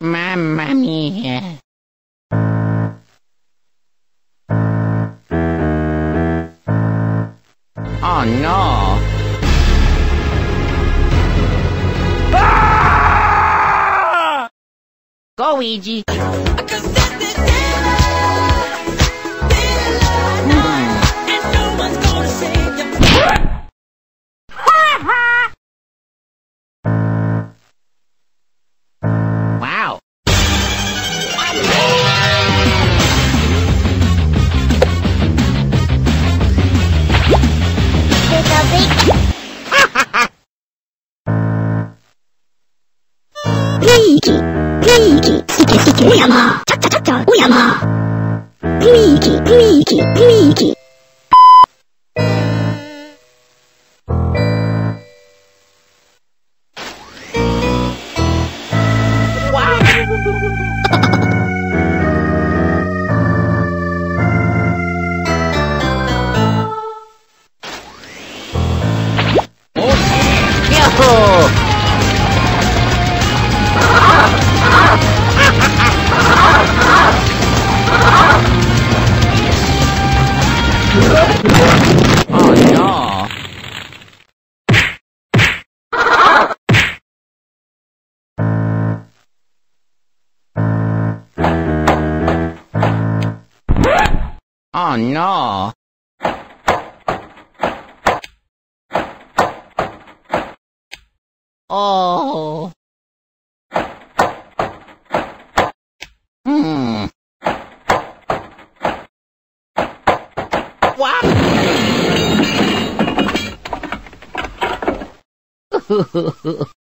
Mamma mia. Oh no. Ah! Go, Luigi. 乌鸦吗？叉叉叉叉乌鸦吗？Pinky Pinky Pinky。Oh no! Oh. Hmm. What?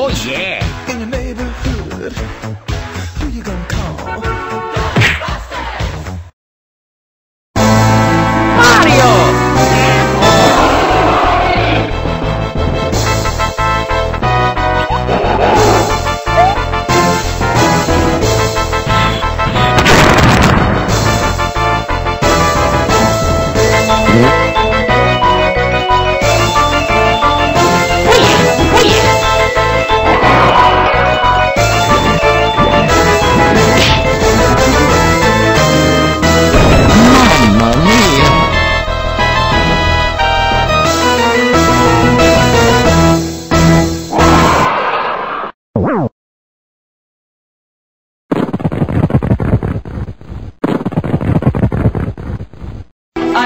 Oh yeah. in neighborhood.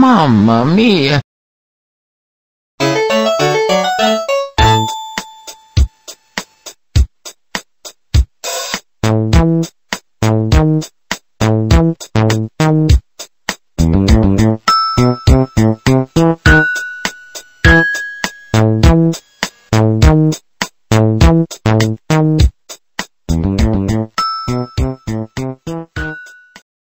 Mamma mia!